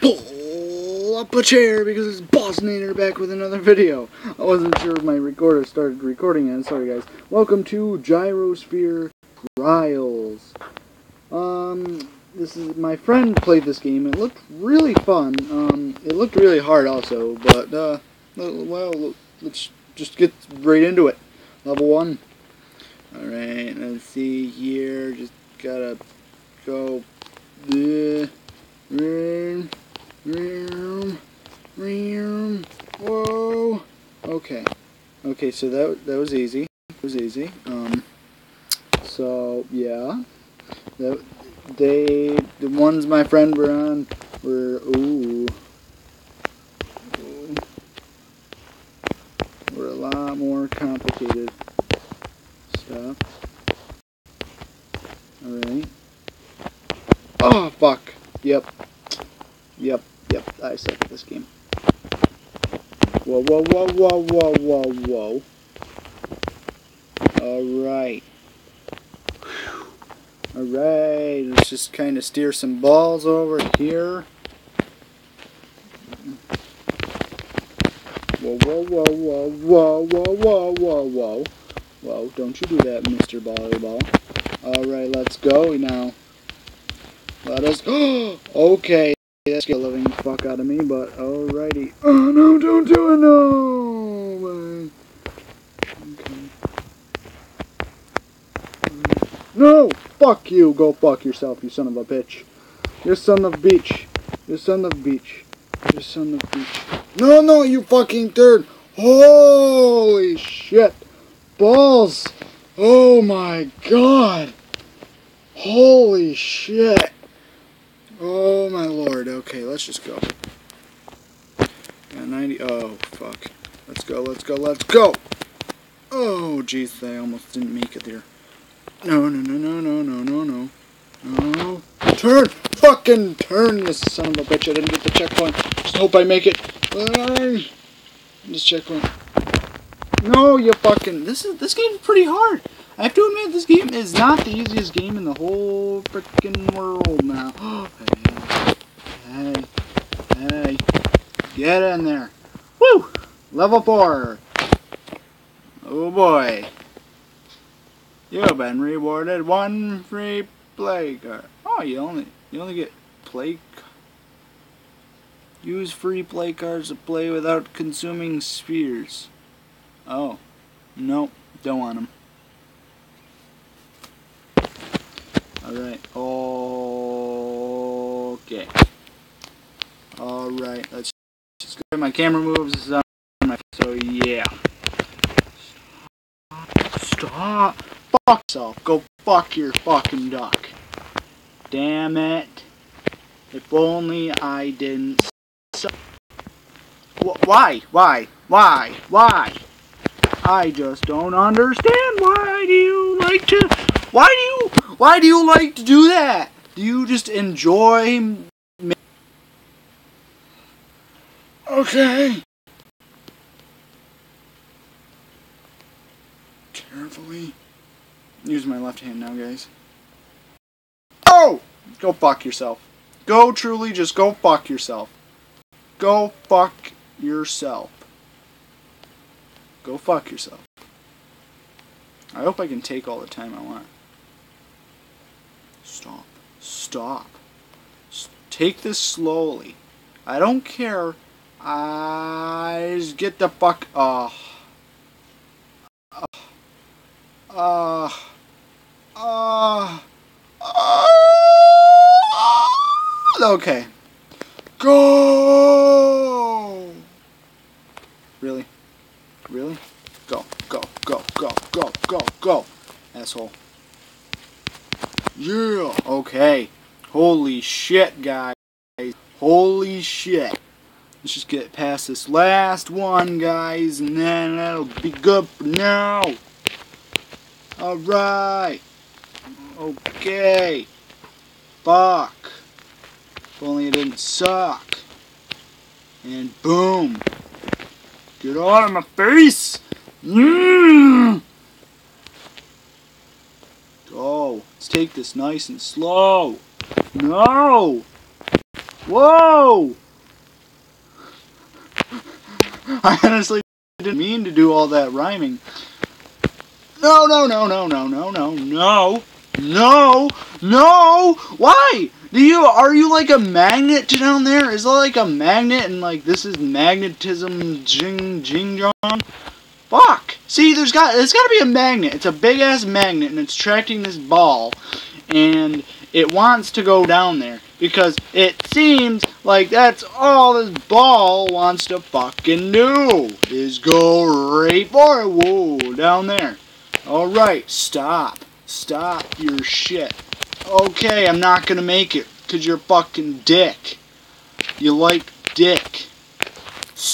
pull up a chair because it's Bossinater back with another video. I wasn't sure if my recorder started recording it. Sorry guys. Welcome to Gyrosphere Trials. Um, this is my friend played this game. It looked really fun. Um, it looked really hard also, but uh, well, let's just get right into it. Level one. All right, let's see here. Just gotta go. Room, room. Whoa. Okay. Okay, so that that was easy. It was easy. Um. So yeah, that they the ones my friend were on were ooh, ooh were a lot more complicated. stuff. All right. Oh fuck. Yep. Yep, yep, I suck at this game. Whoa, whoa, whoa, whoa, whoa, whoa, whoa. Alright. Alright, let's just kind of steer some balls over here. Whoa, whoa, whoa, whoa, whoa, whoa, whoa, whoa, whoa. Whoa, don't you do that, Mr. Volleyball. Alright, let's go now. Let us okay, that scared the living fuck out of me, but alrighty. Oh no, don't do it, no! Okay. No! Fuck you! Go fuck yourself, you son of a bitch. You son of bitch. You son of bitch. You son of bitch. No, no, you fucking third! Holy shit! Balls! Oh my god! Holy shit! Oh my lord. Okay, let's just go. Got 90. Oh, fuck. Let's go, let's go, let's go! Oh, jeez, I almost didn't make it there. No, no, no, no, no, no, no, no. No. Turn! Fucking turn, you son of a bitch. I didn't get the checkpoint. Just hope I make it. This checkpoint. No, you fucking... This is this game's pretty hard. I have to admit, this game is not the easiest game in the whole freaking world now. hey, hey, hey, get in there. Woo! Level 4. Oh boy. You've been rewarded one free play card. Oh, you only you only get play. Use free play cards to play without consuming spheres. Oh, nope, don't want them. Alright, okay. Alright, let's just go my camera moves on my so yeah. Stop. Fuck yourself. Go fuck your fucking duck. Damn it. If only I didn't why? Why? Why? Why? I just don't understand. Why do you like to why do you why do you like to do that? Do you just enjoy Okay. Carefully. Use my left hand now, guys. Oh! Go fuck yourself. Go truly just go fuck yourself. Go fuck yourself. Go fuck yourself. I hope I can take all the time I want. Stop. Stop. Take this slowly. I don't care. I get the fuck. Uh. Uh. Uh. Uh. uh okay. Go! Really? Really? Go, go, go, go, go, go, go. Asshole. Yeah, okay. Holy shit, guys. Holy shit. Let's just get past this last one, guys, and then that'll be good for now. Alright. Okay. Fuck. If only it didn't suck. And boom. Get out of my face! Mmm! Go. Let's take this nice and slow. No! Whoa! I honestly didn't mean to do all that rhyming. No, no, no, no, no, no, no, no, no, no! Why? Do you are you like a magnet down there? Is it like a magnet and like this is magnetism jing jing jong? Fuck! See, there's got it's got to be a magnet. It's a big ass magnet and it's attracting this ball, and it wants to go down there because it seems like that's all this ball wants to fucking do is go right for it. Whoa, down there. All right, stop, stop your shit. Okay, I'm not gonna make it because you're fucking dick. You like dick.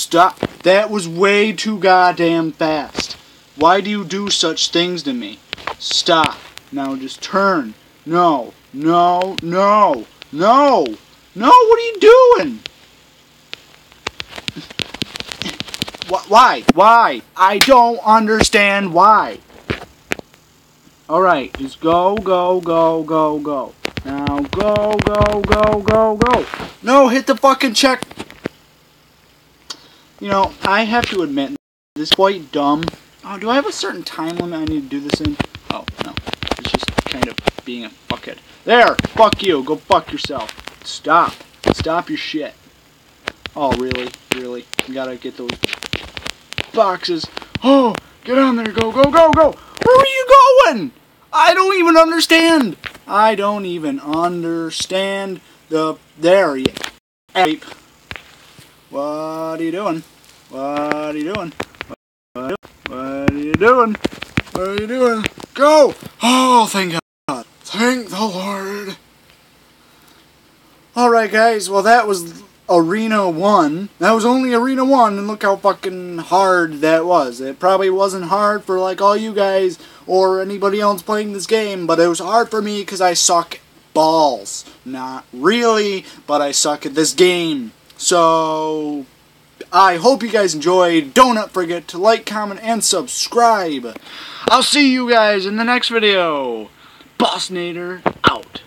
Stop. That was way too goddamn fast. Why do you do such things to me? Stop. Now just turn. No. No. No. No. No, what are you doing? Why? Why? I don't understand why. Alright, just go, go, go, go, go. Now go, go, go, go, go. No, hit the fucking check. You know, I have to admit, this is quite dumb. Oh, do I have a certain time limit I need to do this in? Oh, no. It's just kind of being a fuckhead. There! Fuck you. Go fuck yourself. Stop. Stop your shit. Oh, really? Really? You gotta get those boxes. Oh, get on there. Go, go, go, go. Where are you going? I don't even understand. I don't even understand the... There you... Ape. What are you doing? What are you doing? What, are you doing? What are you doing? Go! Oh, thank God. Thank the Lord. Alright, guys. Well, that was Arena 1. That was only Arena 1, and look how fucking hard that was. It probably wasn't hard for, like, all you guys or anybody else playing this game, but it was hard for me because I suck balls. Not really, but I suck at this game. So, I hope you guys enjoyed. Don't forget to like, comment, and subscribe. I'll see you guys in the next video. Bossinater out.